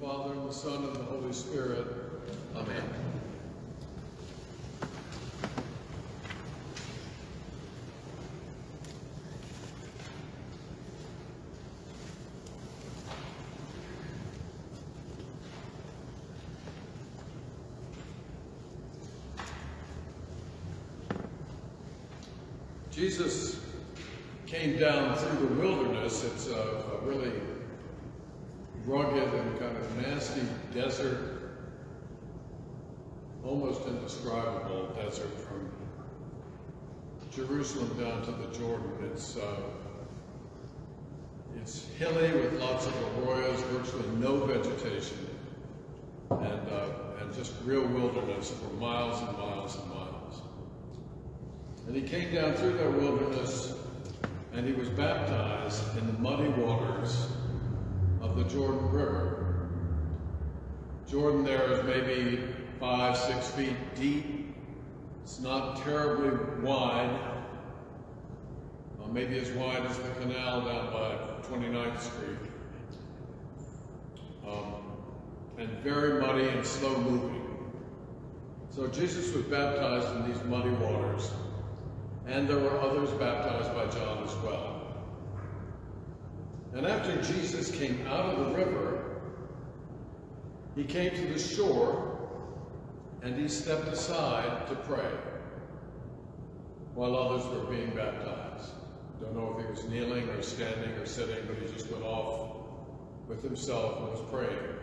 Father, and the Son, and the Holy Spirit. Amen. Jesus came down through the wilderness. It's a, a really rugged and kind of nasty desert, almost indescribable desert from Jerusalem down to the Jordan. It's uh, it's hilly with lots of arroyos, virtually no vegetation, and uh, and just real wilderness for miles and miles and miles. And he came down through that wilderness, and he was baptized in the muddy waters of the Jordan River. Jordan there is maybe five, six feet deep. It's not terribly wide, uh, maybe as wide as the canal down by 29th Street. Um, and very muddy and slow moving. So Jesus was baptized in these muddy waters, and there were others baptized by John as well. And after Jesus came out of the river, he came to the shore and he stepped aside to pray while others were being baptized. Don't know if he was kneeling or standing or sitting, but he just went off with himself and was praying.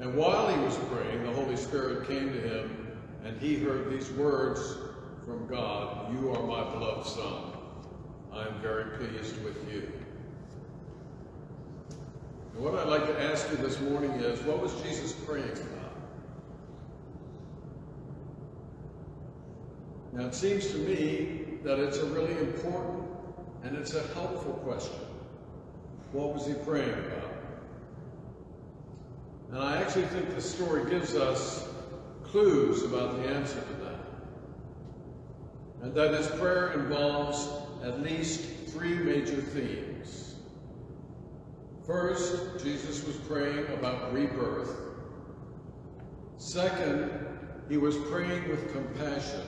And while he was praying, the Holy Spirit came to him and he heard these words from God, You are my beloved Son. I am very pleased with you. What I'd like to ask you this morning is, what was Jesus praying about? Now it seems to me that it's a really important and it's a helpful question. What was he praying about? And I actually think the story gives us clues about the answer to that. And that his prayer involves at least three major themes. First, Jesus was praying about rebirth. Second, he was praying with compassion.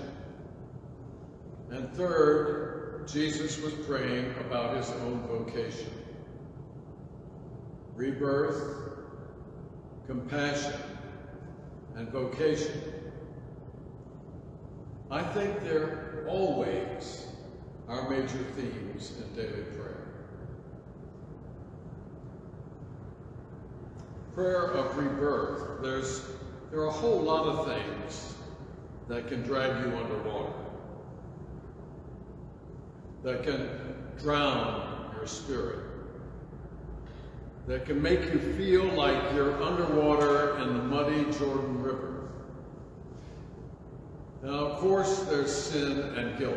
And third, Jesus was praying about his own vocation. Rebirth, compassion, and vocation. I think they're always our major themes in daily prayer. Prayer of rebirth. There's, there are a whole lot of things that can drag you underwater, that can drown your spirit, that can make you feel like you're underwater in the muddy Jordan River. Now, of course, there's sin and guilt.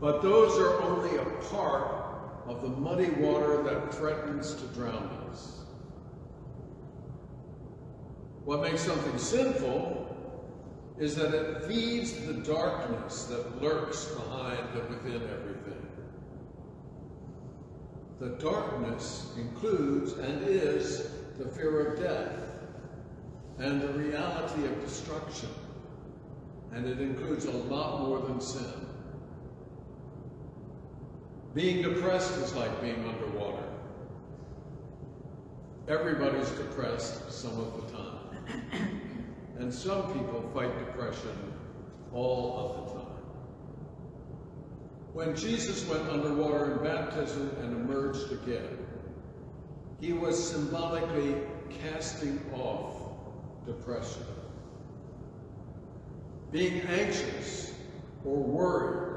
But those are only a part of the muddy water that threatens to drown us. What makes something sinful is that it feeds the darkness that lurks behind and within everything. The darkness includes and is the fear of death and the reality of destruction. And it includes a lot more than sin. Being depressed is like being underwater. Everybody's depressed some of the time. And some people fight depression all of the time. When Jesus went underwater in baptism and emerged again, he was symbolically casting off depression. Being anxious or worried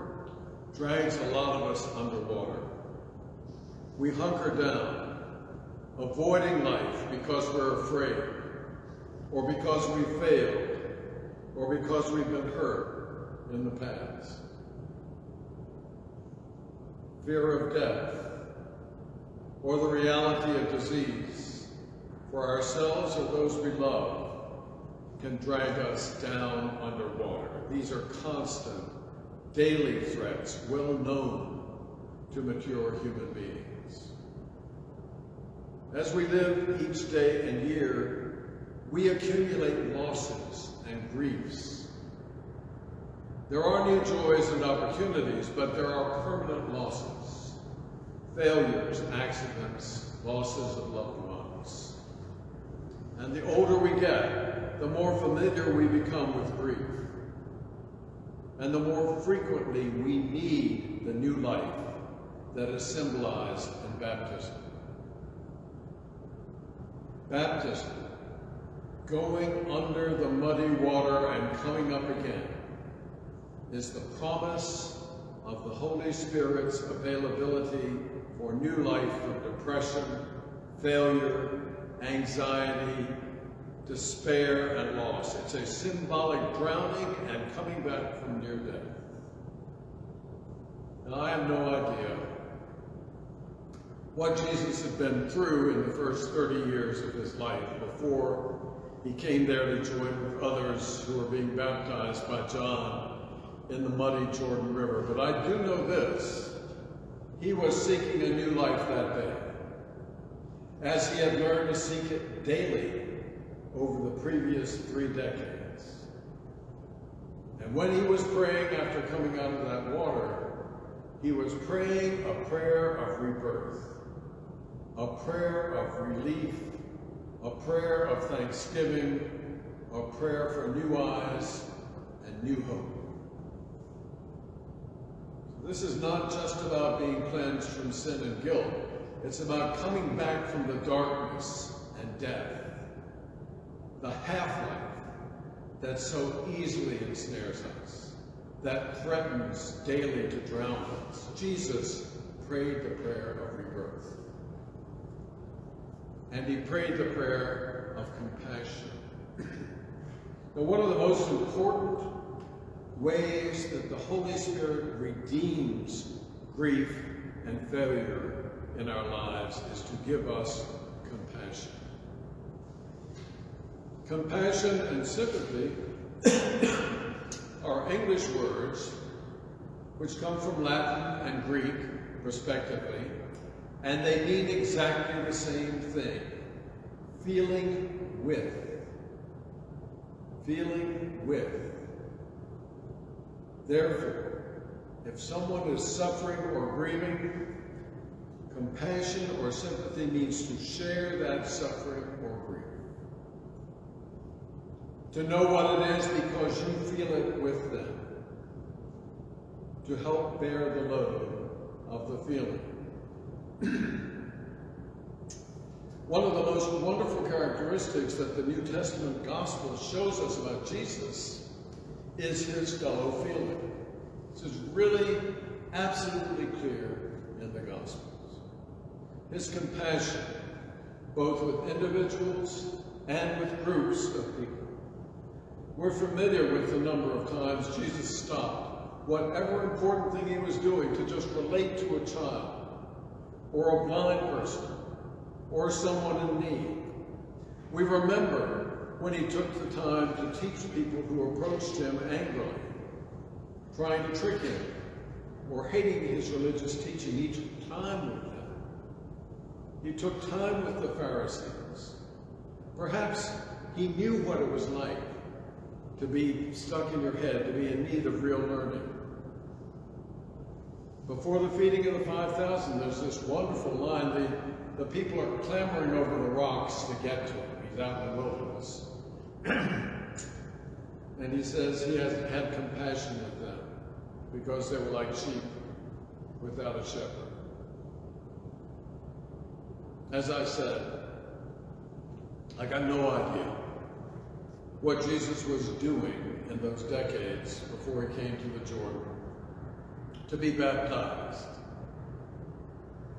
drags a lot of us underwater. We hunker down, avoiding life because we're afraid, or because we failed, or because we've been hurt in the past. Fear of death, or the reality of disease, for ourselves or those we love, can drag us down underwater. These are constant daily threats well known to mature human beings. As we live each day and year, we accumulate losses and griefs. There are new joys and opportunities, but there are permanent losses, failures, accidents, losses of loved ones. And the older we get, the more familiar we become with grief. And the more frequently we need the new life that is symbolized in baptism. Baptism, going under the muddy water and coming up again, is the promise of the Holy Spirit's availability for new life from depression, failure, anxiety, despair, and loss. It's a symbolic drowning and coming back from near death. And I have no idea what Jesus had been through in the first 30 years of his life before he came there to join with others who were being baptized by John in the muddy Jordan River. But I do know this, he was seeking a new life that day, as he had learned to seek it daily over the previous three decades. And when he was praying after coming out of that water, he was praying a prayer of rebirth a prayer of relief, a prayer of thanksgiving, a prayer for new eyes and new hope. This is not just about being cleansed from sin and guilt. It's about coming back from the darkness and death, the half-life that so easily ensnares us, that threatens daily to drown us. Jesus prayed the prayer of rebirth. And he prayed the prayer of compassion. now, one of the most important ways that the Holy Spirit redeems grief and failure in our lives is to give us compassion. Compassion and sympathy are English words which come from Latin and Greek, respectively, and they mean exactly the same thing. Feeling with. Feeling with. Therefore, if someone is suffering or grieving, compassion or sympathy means to share that suffering or grief. To know what it is because you feel it with them. To help bear the load of the feeling. One of the most wonderful characteristics that the New Testament gospel shows us about Jesus is his fellow feeling. This is really absolutely clear in the Gospels. His compassion, both with individuals and with groups of people. We're familiar with the number of times Jesus stopped whatever important thing he was doing to just relate to a child or a blind person, or someone in need. We remember when he took the time to teach people who approached him angrily, trying to trick him, or hating his religious teaching. each time with them. He took time with the Pharisees. Perhaps he knew what it was like to be stuck in your head, to be in need of real learning. Before the feeding of the 5,000, there's this wonderful line. The, the people are clambering over the rocks to get to him. He's out in the wilderness. and he says he has had compassion with them because they were like sheep without a shepherd. As I said, I got no idea what Jesus was doing in those decades before he came to the Jordan to be baptized.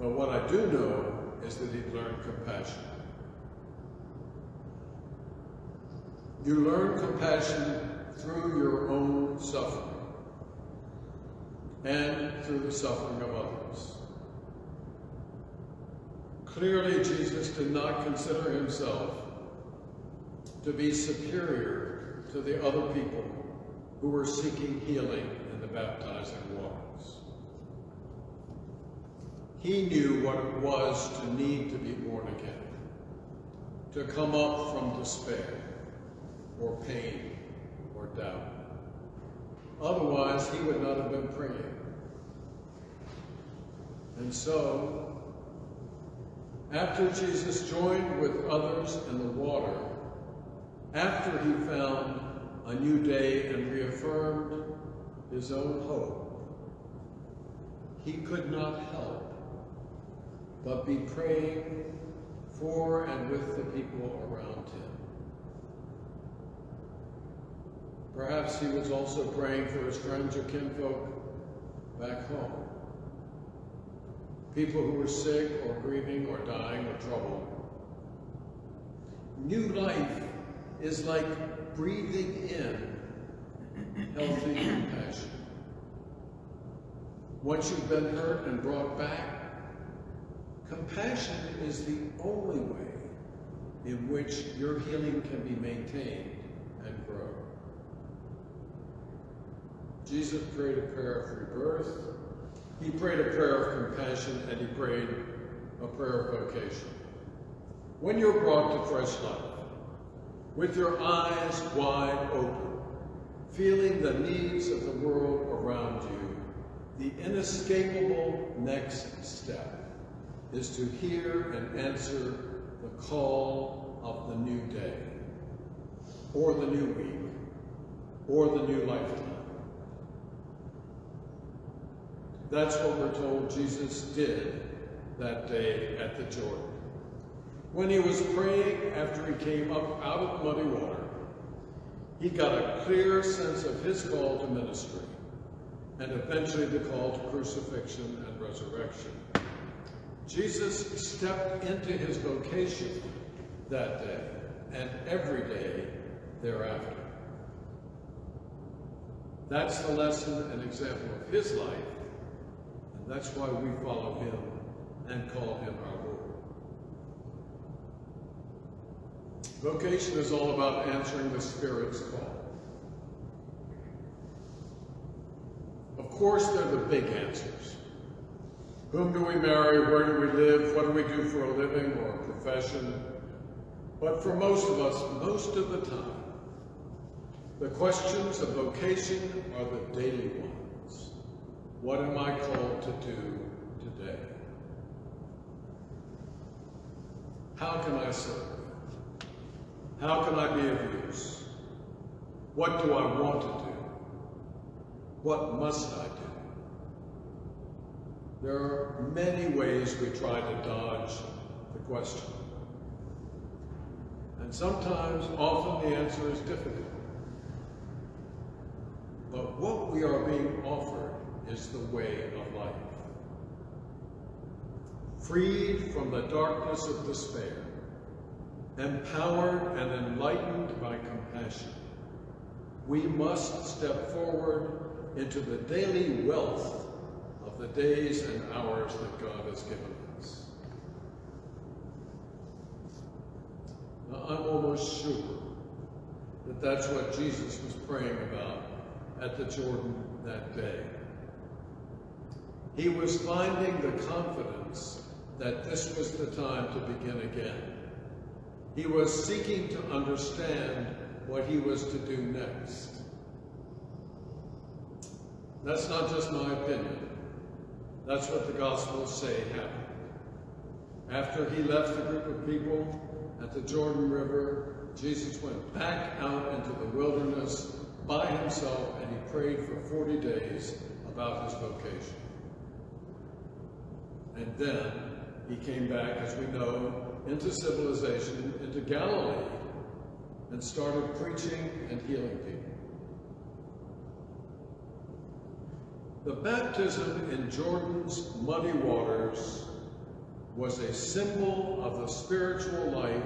But what I do know is that he learned compassion. You learn compassion through your own suffering and through the suffering of others. Clearly, Jesus did not consider himself to be superior to the other people who were seeking healing in the baptizing water. He knew what it was to need to be born again, to come up from despair, or pain, or doubt. Otherwise, he would not have been praying. And so, after Jesus joined with others in the water, after he found a new day and reaffirmed his own hope, he could not help but be praying for and with the people around him. Perhaps he was also praying for his friends or kinfolk back home. People who were sick or grieving or dying or troubled. New life is like breathing in healthy compassion. Once you've been hurt and brought back, compassion is the only way in which your healing can be maintained and grow. Jesus prayed a prayer of rebirth, he prayed a prayer of compassion, and he prayed a prayer of vocation. When you're brought to fresh life, with your eyes wide open, feeling the needs of the world around you, the inescapable next step is to hear and answer the call of the new day, or the new week, or the new lifetime. That's what we're told Jesus did that day at the Jordan. When he was praying after he came up out of the muddy water, he got a clear sense of his call to ministry and eventually the call to crucifixion and resurrection. Jesus stepped into his vocation that day and every day thereafter. That's the lesson and example of his life, and that's why we follow him and call him our Vocation is all about answering the Spirit's call. Of course, they're the big answers. Whom do we marry? Where do we live? What do we do for a living or a profession? But for most of us, most of the time, the questions of vocation are the daily ones. What am I called to do today? How can I serve? How can I be of use? What do I want to do? What must I do? There are many ways we try to dodge the question. And sometimes, often, the answer is difficult. But what we are being offered is the way of life. Freed from the darkness of despair, empowered and enlightened by compassion, we must step forward into the daily wealth of the days and hours that God has given us. Now, I'm almost sure that that's what Jesus was praying about at the Jordan that day. He was finding the confidence that this was the time to begin again. He was seeking to understand what he was to do next. That's not just my opinion. That's what the Gospels say happened. After he left the group of people at the Jordan River, Jesus went back out into the wilderness by himself and he prayed for 40 days about his vocation. And then he came back, as we know, into civilization, into Galilee, and started preaching and healing people. The baptism in Jordan's muddy waters was a symbol of the spiritual life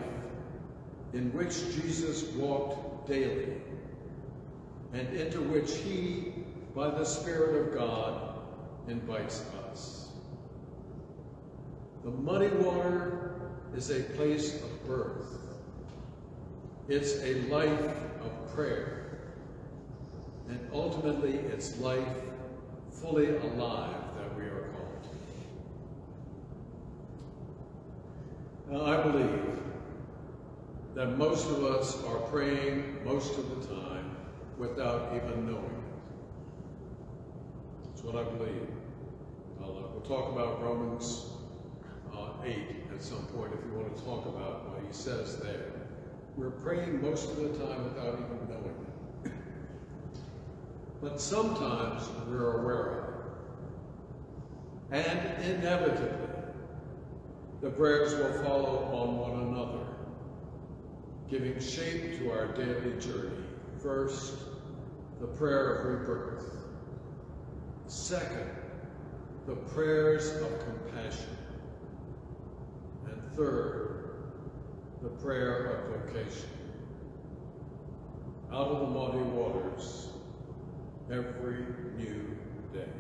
in which Jesus walked daily and into which he, by the Spirit of God, invites us. The muddy water is a place of birth. It's a life of prayer. And ultimately, it's life fully alive that we are called. to. Now, I believe that most of us are praying most of the time without even knowing it. That's what I believe. I'll, we'll talk about Romans uh, 8 at some point if you want to talk about what he says there. We're praying most of the time without even knowing it. But sometimes we're aware of it. And inevitably, the prayers will follow on one another, giving shape to our daily journey. First, the prayer of rebirth. Second, the prayers of compassion. Third, the prayer of vocation. Out of the muddy waters, every new day.